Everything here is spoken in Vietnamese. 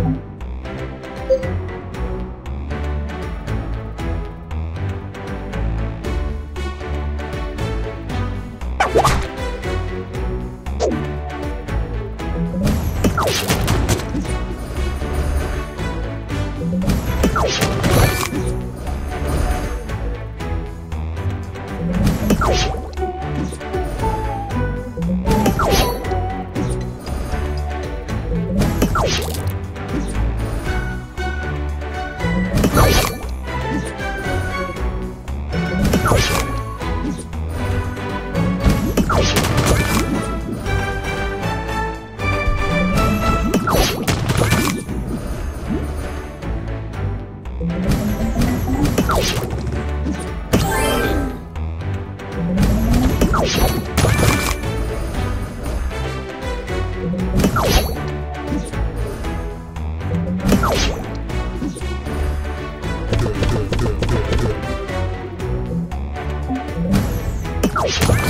you. Let's go.